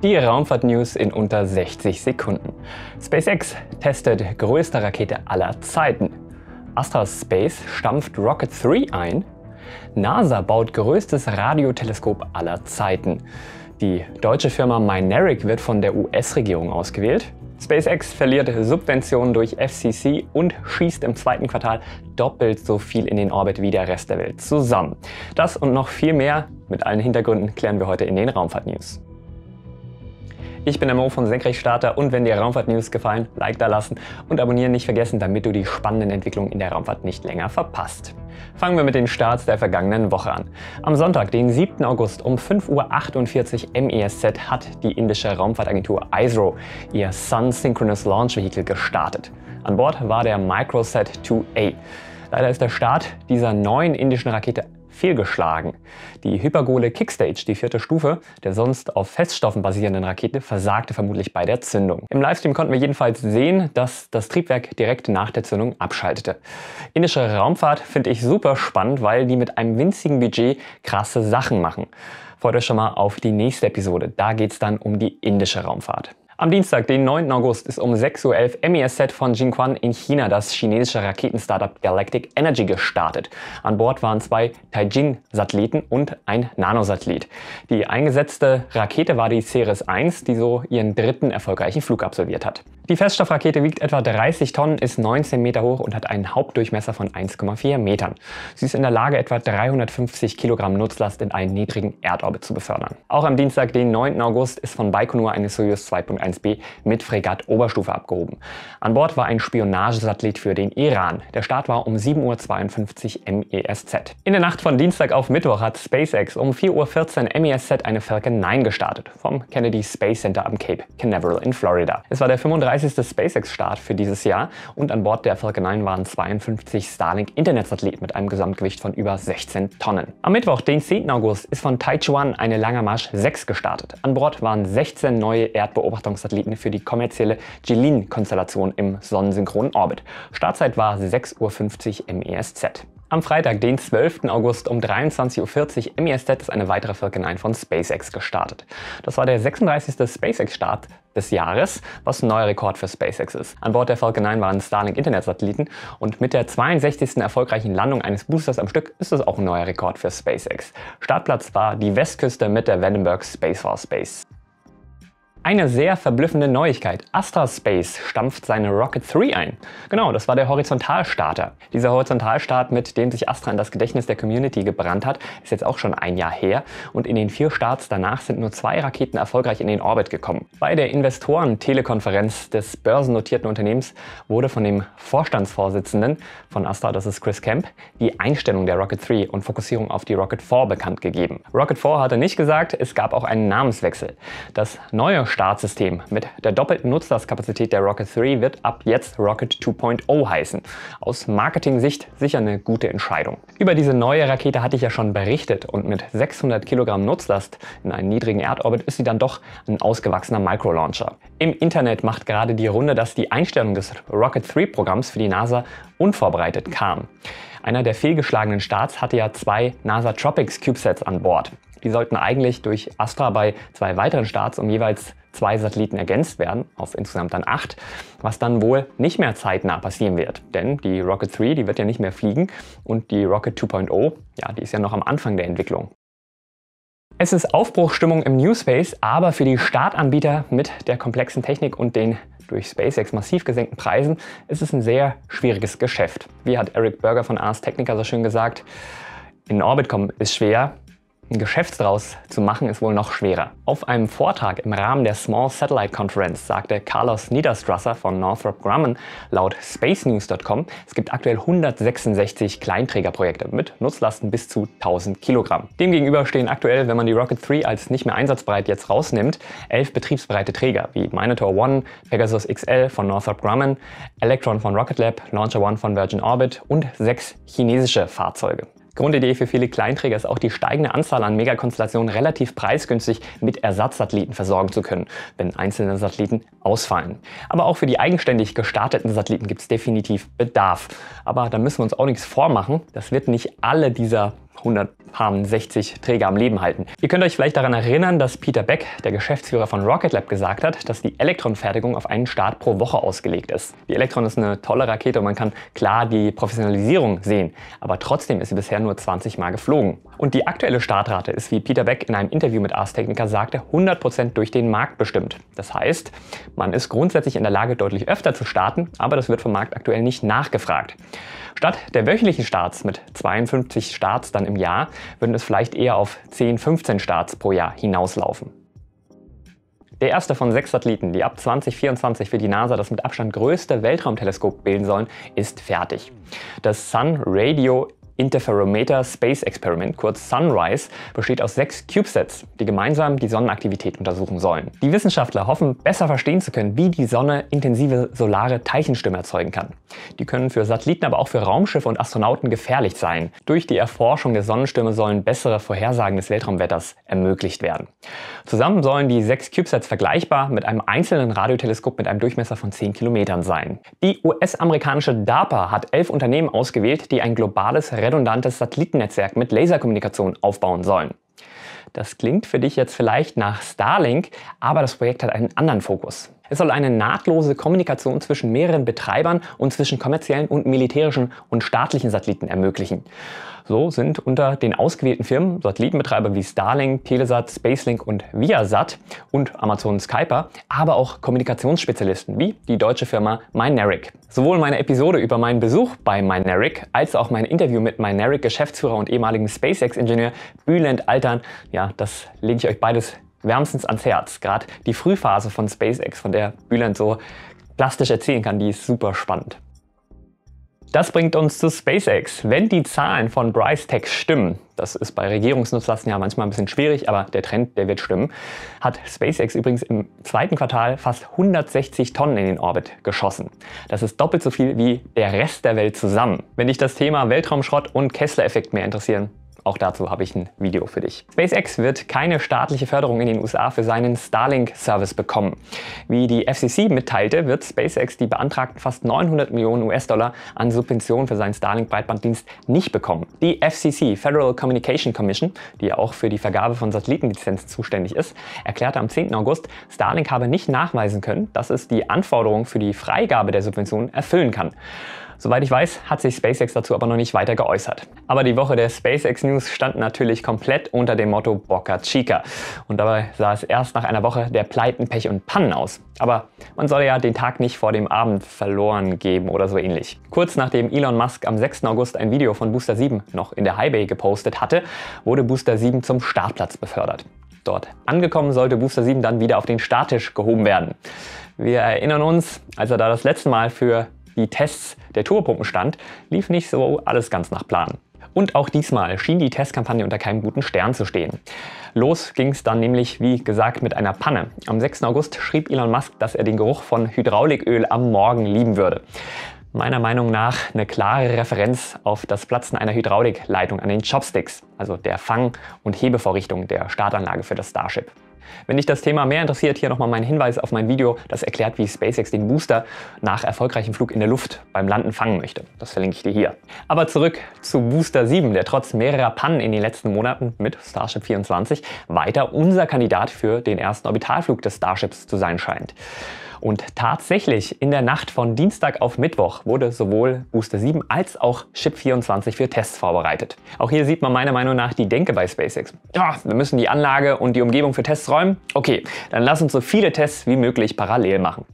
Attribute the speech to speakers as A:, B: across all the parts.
A: Die Raumfahrt-News in unter 60 Sekunden. SpaceX testet größte Rakete aller Zeiten. Astra Space stampft Rocket 3 ein. NASA baut größtes Radioteleskop aller Zeiten. Die deutsche Firma Mynaric wird von der US-Regierung ausgewählt. SpaceX verliert Subventionen durch FCC und schießt im zweiten Quartal doppelt so viel in den Orbit wie der Rest der Welt zusammen. Das und noch viel mehr mit allen Hintergründen klären wir heute in den Raumfahrt-News. Ich bin der Mo von Senkrechtstarter und wenn dir Raumfahrt-News gefallen, Like da lassen und abonnieren nicht vergessen, damit du die spannenden Entwicklungen in der Raumfahrt nicht länger verpasst. Fangen wir mit den Starts der vergangenen Woche an. Am Sonntag, den 7. August um 5.48 Uhr MESZ hat die indische Raumfahrtagentur ISRO ihr Sun Synchronous Launch Vehicle gestartet. An Bord war der Microsat 2A. Leider ist der Start dieser neuen indischen Rakete fehlgeschlagen. Die Hypergole Kickstage, die vierte Stufe der sonst auf Feststoffen basierenden Rakete, versagte vermutlich bei der Zündung. Im Livestream konnten wir jedenfalls sehen, dass das Triebwerk direkt nach der Zündung abschaltete. Indische Raumfahrt finde ich super spannend, weil die mit einem winzigen Budget krasse Sachen machen. Freut euch schon mal auf die nächste Episode. Da geht es dann um die indische Raumfahrt. Am Dienstag, den 9. August, ist um 6.11 Uhr MES-Set von Jinquan in China das chinesische Raketenstartup Galactic Energy gestartet. An Bord waren zwei Taijin-Satelliten und ein Nanosatellit. Die eingesetzte Rakete war die Ceres 1, die so ihren dritten erfolgreichen Flug absolviert hat. Die Feststoffrakete wiegt etwa 30 Tonnen, ist 19 Meter hoch und hat einen Hauptdurchmesser von 1,4 Metern. Sie ist in der Lage, etwa 350 Kilogramm Nutzlast in einen niedrigen Erdorbit zu befördern. Auch am Dienstag, den 9. August, ist von Baikonur eine Soyuz 2.1b mit Fregatt Oberstufe abgehoben. An Bord war ein Spionagesatellit für den Iran. Der Start war um 7.52 Uhr MESZ. In der Nacht von Dienstag auf Mittwoch hat SpaceX um 4.14 Uhr MESZ eine Falcon 9 gestartet vom Kennedy Space Center am Cape Canaveral in Florida. Es war der 35 30. SpaceX-Start für dieses Jahr und an Bord der Falcon 9 waren 52 Starlink-Internetsatelliten mit einem Gesamtgewicht von über 16 Tonnen. Am Mittwoch, den 10. August, ist von Taichuan eine Langer Marsch 6 gestartet. An Bord waren 16 neue Erdbeobachtungssatelliten für die kommerzielle Jilin-Konstellation im sonnensynchronen Orbit. Startzeit war 6.50 Uhr MESZ. Am Freitag, den 12. August um 23.40 Uhr MESZ ist eine weitere Falcon 9 von SpaceX gestartet. Das war der 36. SpaceX-Start des Jahres, was ein neuer Rekord für SpaceX ist. An Bord der Falcon 9 waren Starlink-Internetsatelliten und mit der 62. erfolgreichen Landung eines Boosters am Stück ist es auch ein neuer Rekord für SpaceX. Startplatz war die Westküste mit der Vandenberg Space Force Base. Eine sehr verblüffende Neuigkeit. Astra Space stampft seine Rocket 3 ein. Genau, das war der Horizontalstarter. Dieser Horizontalstart, mit dem sich Astra in das Gedächtnis der Community gebrannt hat, ist jetzt auch schon ein Jahr her und in den vier Starts danach sind nur zwei Raketen erfolgreich in den Orbit gekommen. Bei der Investoren-Telekonferenz des börsennotierten Unternehmens wurde von dem Vorstandsvorsitzenden von Astra, das ist Chris Kemp, die Einstellung der Rocket 3 und Fokussierung auf die Rocket 4 bekannt gegeben. Rocket 4 hatte nicht gesagt, es gab auch einen Namenswechsel. Das neue Startsystem mit der doppelten Nutzlastkapazität der Rocket 3 wird ab jetzt Rocket 2.0 heißen. Aus Marketing-Sicht sicher eine gute Entscheidung. Über diese neue Rakete hatte ich ja schon berichtet und mit 600 Kilogramm Nutzlast in einem niedrigen Erdorbit ist sie dann doch ein ausgewachsener Microlauncher. Im Internet macht gerade die Runde, dass die Einstellung des Rocket 3 Programms für die NASA unvorbereitet kam. Einer der fehlgeschlagenen Starts hatte ja zwei NASA Tropics CubeSats an Bord. Die sollten eigentlich durch Astra bei zwei weiteren Starts um jeweils zwei Satelliten ergänzt werden, auf insgesamt dann acht, was dann wohl nicht mehr zeitnah passieren wird. Denn die Rocket 3, die wird ja nicht mehr fliegen und die Rocket 2.0, ja, die ist ja noch am Anfang der Entwicklung. Es ist Aufbruchstimmung im New Space, aber für die Startanbieter mit der komplexen Technik und den durch SpaceX massiv gesenkten Preisen ist es ein sehr schwieriges Geschäft. Wie hat Eric Berger von Ars Technica so schön gesagt, in Orbit kommen ist schwer, ein Geschäft daraus zu machen ist wohl noch schwerer. Auf einem Vortrag im Rahmen der Small Satellite Conference sagte Carlos Niederstrasser von Northrop Grumman laut spacenews.com, es gibt aktuell 166 Kleinträgerprojekte mit Nutzlasten bis zu 1000 Kilogramm. Demgegenüber stehen aktuell, wenn man die Rocket 3 als nicht mehr einsatzbereit jetzt rausnimmt, elf betriebsbereite Träger wie Minotaur One, Pegasus XL von Northrop Grumman, Electron von Rocket Lab, Launcher One von Virgin Orbit und sechs chinesische Fahrzeuge. Grundidee für viele Kleinträger ist auch die steigende Anzahl an Megakonstellationen relativ preisgünstig mit Ersatzsatelliten versorgen zu können, wenn einzelne Satelliten ausfallen. Aber auch für die eigenständig gestarteten Satelliten gibt es definitiv Bedarf. Aber da müssen wir uns auch nichts vormachen. Das wird nicht alle dieser 160 Träger am Leben halten. Ihr könnt euch vielleicht daran erinnern, dass Peter Beck, der Geschäftsführer von Rocket Lab, gesagt hat, dass die Elektron-Fertigung auf einen Start pro Woche ausgelegt ist. Die Elektron ist eine tolle Rakete und man kann klar die Professionalisierung sehen, aber trotzdem ist sie bisher nur 20 Mal geflogen. Und die aktuelle Startrate ist, wie Peter Beck in einem Interview mit Ars Technica sagte, 100% durch den Markt bestimmt. Das heißt, man ist grundsätzlich in der Lage, deutlich öfter zu starten, aber das wird vom Markt aktuell nicht nachgefragt. Statt der wöchentlichen Starts mit 52 Starts dann im Jahr, würden es vielleicht eher auf 10, 15 Starts pro Jahr hinauslaufen. Der erste von sechs Satelliten, die ab 2024 für die NASA das mit Abstand größte Weltraumteleskop bilden sollen, ist fertig. Das Sun Radio Interferometer Space Experiment, kurz SUNRISE, besteht aus sechs CubeSats, die gemeinsam die Sonnenaktivität untersuchen sollen. Die Wissenschaftler hoffen, besser verstehen zu können, wie die Sonne intensive solare Teilchenstürme erzeugen kann. Die können für Satelliten, aber auch für Raumschiffe und Astronauten gefährlich sein. Durch die Erforschung der Sonnenstürme sollen bessere Vorhersagen des Weltraumwetters ermöglicht werden. Zusammen sollen die sechs CubeSats vergleichbar mit einem einzelnen Radioteleskop mit einem Durchmesser von 10 Kilometern sein. Die US-amerikanische DARPA hat elf Unternehmen ausgewählt, die ein globales redundantes Satellitennetzwerk mit Laserkommunikation aufbauen sollen. Das klingt für dich jetzt vielleicht nach Starlink, aber das Projekt hat einen anderen Fokus. Es soll eine nahtlose Kommunikation zwischen mehreren Betreibern und zwischen kommerziellen und militärischen und staatlichen Satelliten ermöglichen. So sind unter den ausgewählten Firmen Satellitenbetreiber wie Starlink, Telesat, Spacelink und Viasat und Amazon Skyper, aber auch Kommunikationsspezialisten wie die deutsche Firma Mynaric. Sowohl meine Episode über meinen Besuch bei Mynaric als auch mein Interview mit Mynaric Geschäftsführer und ehemaligen SpaceX-Ingenieur Bülent Altern, ja, das lege ich euch beides wärmstens ans Herz. Gerade die Frühphase von SpaceX, von der Bülent so plastisch erzählen kann, die ist super spannend. Das bringt uns zu SpaceX. Wenn die Zahlen von Bryce Tech stimmen, das ist bei Regierungsnutzlasten ja manchmal ein bisschen schwierig, aber der Trend, der wird stimmen, hat SpaceX übrigens im zweiten Quartal fast 160 Tonnen in den Orbit geschossen. Das ist doppelt so viel wie der Rest der Welt zusammen. Wenn dich das Thema Weltraumschrott und Kessler-Effekt mehr interessieren, auch dazu habe ich ein Video für dich. SpaceX wird keine staatliche Förderung in den USA für seinen Starlink-Service bekommen. Wie die FCC mitteilte, wird SpaceX die beantragten fast 900 Millionen US-Dollar an Subventionen für seinen Starlink-Breitbanddienst nicht bekommen. Die FCC, Federal Communication Commission, die auch für die Vergabe von Satellitenlizenzen zuständig ist, erklärte am 10. August, Starlink habe nicht nachweisen können, dass es die Anforderungen für die Freigabe der Subventionen erfüllen kann. Soweit ich weiß, hat sich SpaceX dazu aber noch nicht weiter geäußert. Aber die Woche der SpaceX News stand natürlich komplett unter dem Motto Boca Chica. Und dabei sah es erst nach einer Woche der Pleiten, Pech und Pannen aus. Aber man soll ja den Tag nicht vor dem Abend verloren geben oder so ähnlich. Kurz nachdem Elon Musk am 6. August ein Video von Booster 7 noch in der High Bay gepostet hatte, wurde Booster 7 zum Startplatz befördert. Dort angekommen sollte Booster 7 dann wieder auf den Starttisch gehoben werden. Wir erinnern uns, als er da das letzte Mal für die Tests der Turbopumpen stand, lief nicht so alles ganz nach Plan. Und auch diesmal schien die Testkampagne unter keinem guten Stern zu stehen. Los ging es dann nämlich, wie gesagt, mit einer Panne. Am 6. August schrieb Elon Musk, dass er den Geruch von Hydrauliköl am Morgen lieben würde. Meiner Meinung nach eine klare Referenz auf das Platzen einer Hydraulikleitung an den Chopsticks, also der Fang- und Hebevorrichtung der Startanlage für das Starship. Wenn dich das Thema mehr interessiert, hier nochmal mein Hinweis auf mein Video, das erklärt, wie SpaceX den Booster nach erfolgreichem Flug in der Luft beim Landen fangen möchte. Das verlinke ich dir hier. Aber zurück zu Booster 7, der trotz mehrerer Pannen in den letzten Monaten mit Starship 24 weiter unser Kandidat für den ersten Orbitalflug des Starships zu sein scheint. Und tatsächlich in der Nacht von Dienstag auf Mittwoch wurde sowohl Booster 7 als auch Ship 24 für Tests vorbereitet. Auch hier sieht man meiner Meinung nach die Denke bei SpaceX. Ja, wir müssen die Anlage und die Umgebung für Tests räumen. Okay, dann lass uns so viele Tests wie möglich parallel machen.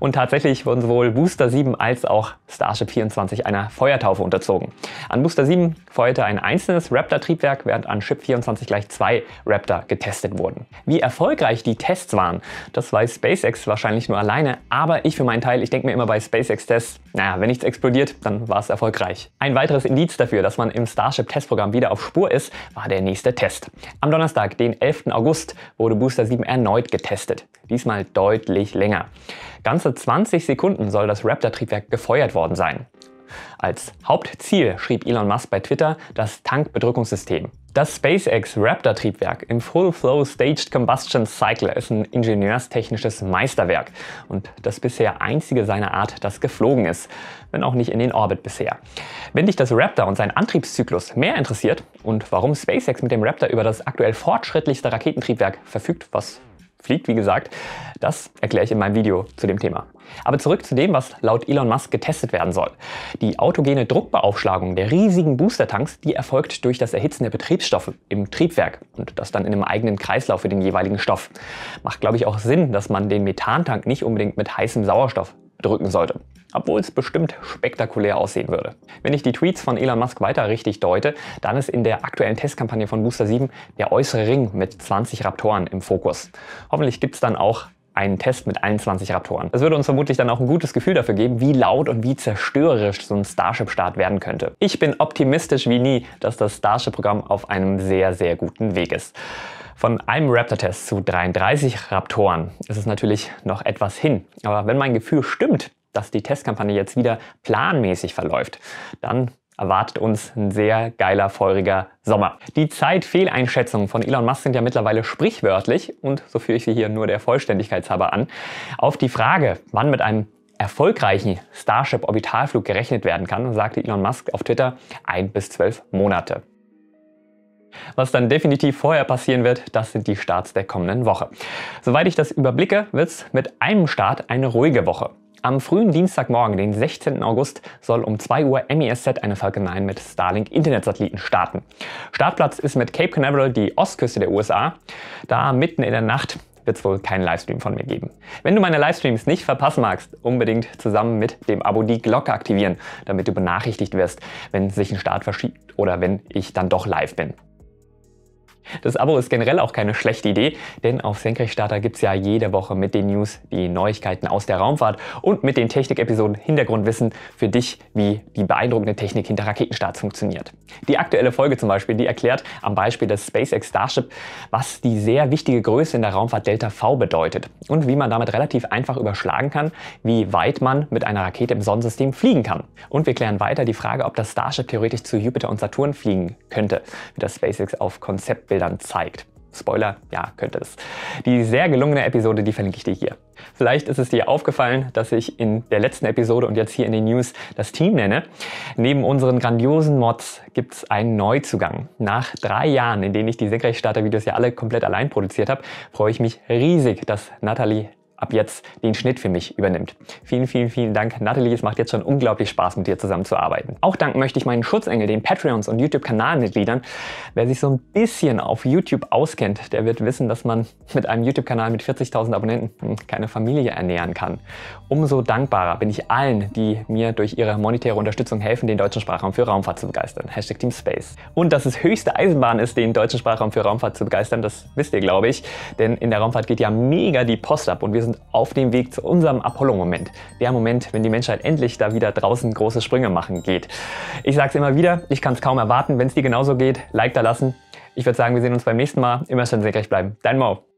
A: Und tatsächlich wurden sowohl Booster 7 als auch Starship 24 einer Feuertaufe unterzogen. An Booster 7 feuerte ein einzelnes Raptor-Triebwerk, während an Ship 24 gleich zwei Raptor getestet wurden. Wie erfolgreich die Tests waren, das weiß SpaceX wahrscheinlich nur alleine, aber ich für meinen Teil, ich denke mir immer bei SpaceX-Tests, naja, wenn nichts explodiert, dann war es erfolgreich. Ein weiteres Indiz dafür, dass man im Starship-Testprogramm wieder auf Spur ist, war der nächste Test. Am Donnerstag, den 11. August, wurde Booster 7 erneut getestet. Diesmal deutlich länger. Ganze 20 Sekunden soll das Raptor-Triebwerk gefeuert worden sein. Als Hauptziel schrieb Elon Musk bei Twitter das Tankbedrückungssystem. Das SpaceX Raptor-Triebwerk im Full Flow Staged Combustion Cycle ist ein ingenieurstechnisches Meisterwerk und das bisher einzige seiner Art, das geflogen ist, wenn auch nicht in den Orbit bisher. Wenn dich das Raptor und sein Antriebszyklus mehr interessiert und warum SpaceX mit dem Raptor über das aktuell fortschrittlichste Raketentriebwerk verfügt, was fliegt, wie gesagt, das erkläre ich in meinem Video zu dem Thema. Aber zurück zu dem, was laut Elon Musk getestet werden soll. Die autogene Druckbeaufschlagung der riesigen Boostertanks, die erfolgt durch das Erhitzen der Betriebsstoffe im Triebwerk und das dann in einem eigenen Kreislauf für den jeweiligen Stoff. Macht, glaube ich, auch Sinn, dass man den Methantank nicht unbedingt mit heißem Sauerstoff drücken sollte. Obwohl es bestimmt spektakulär aussehen würde. Wenn ich die Tweets von Elon Musk weiter richtig deute, dann ist in der aktuellen Testkampagne von Booster 7 der äußere Ring mit 20 Raptoren im Fokus. Hoffentlich gibt es dann auch einen Test mit 21 Raptoren. Das würde uns vermutlich dann auch ein gutes Gefühl dafür geben, wie laut und wie zerstörerisch so ein Starship-Start werden könnte. Ich bin optimistisch wie nie, dass das Starship-Programm auf einem sehr, sehr guten Weg ist. Von einem Raptor-Test zu 33 Raptoren ist es natürlich noch etwas hin. Aber wenn mein Gefühl stimmt, dass die Testkampagne jetzt wieder planmäßig verläuft, dann erwartet uns ein sehr geiler, feuriger Sommer. Die Zeitfehleinschätzungen von Elon Musk sind ja mittlerweile sprichwörtlich und so führe ich sie hier nur der Vollständigkeit halber an. Auf die Frage, wann mit einem erfolgreichen Starship-Orbitalflug gerechnet werden kann, sagte Elon Musk auf Twitter ein bis zwölf Monate. Was dann definitiv vorher passieren wird, das sind die Starts der kommenden Woche. Soweit ich das überblicke, wird es mit einem Start eine ruhige Woche. Am frühen Dienstagmorgen, den 16. August, soll um 2 Uhr MESZ eine Falcon 9 mit Starlink Internetsatelliten starten. Startplatz ist mit Cape Canaveral die Ostküste der USA. Da mitten in der Nacht wird es wohl keinen Livestream von mir geben. Wenn du meine Livestreams nicht verpassen magst, unbedingt zusammen mit dem Abo die Glocke aktivieren, damit du benachrichtigt wirst, wenn sich ein Start verschiebt oder wenn ich dann doch live bin. Das Abo ist generell auch keine schlechte Idee, denn auf Senkrechtstarter gibt es ja jede Woche mit den News die Neuigkeiten aus der Raumfahrt und mit den Technik-Episoden Hintergrundwissen für dich, wie die beeindruckende Technik hinter Raketenstarts funktioniert. Die aktuelle Folge zum Beispiel, die erklärt am Beispiel des SpaceX Starship, was die sehr wichtige Größe in der Raumfahrt Delta V bedeutet und wie man damit relativ einfach überschlagen kann, wie weit man mit einer Rakete im Sonnensystem fliegen kann. Und wir klären weiter die Frage, ob das Starship theoretisch zu Jupiter und Saturn fliegen könnte, wie das SpaceX auf Konzeptbildern Bildern zeigt. Spoiler, ja, könnte es. Die sehr gelungene Episode, die verlinke ich dir hier. Vielleicht ist es dir aufgefallen, dass ich in der letzten Episode und jetzt hier in den News das Team nenne. Neben unseren grandiosen Mods gibt es einen Neuzugang. Nach drei Jahren, in denen ich die Senkrechtstarter-Videos ja alle komplett allein produziert habe, freue ich mich riesig, dass Nathalie ab jetzt den Schnitt für mich übernimmt. Vielen, vielen, vielen Dank, Nathalie. Es macht jetzt schon unglaublich Spaß, mit dir zusammenzuarbeiten. Auch danken möchte ich meinen Schutzengel, den Patreons und YouTube-Kanalmitgliedern. Wer sich so ein bisschen auf YouTube auskennt, der wird wissen, dass man mit einem YouTube-Kanal mit 40.000 Abonnenten hm, keine Familie ernähren kann. Umso dankbarer bin ich allen, die mir durch ihre monetäre Unterstützung helfen, den deutschen Sprachraum für Raumfahrt zu begeistern. Hashtag Team Space. Und dass es höchste Eisenbahn ist, den deutschen Sprachraum für Raumfahrt zu begeistern, das wisst ihr, glaube ich. Denn in der Raumfahrt geht ja mega die Post ab und wir sind sind auf dem Weg zu unserem Apollo-Moment. Der Moment, wenn die Menschheit endlich da wieder draußen große Sprünge machen geht. Ich sage es immer wieder, ich kann es kaum erwarten. Wenn es dir genauso geht, Like da lassen. Ich würde sagen, wir sehen uns beim nächsten Mal. Immer schön senkrecht bleiben. Dein Mo.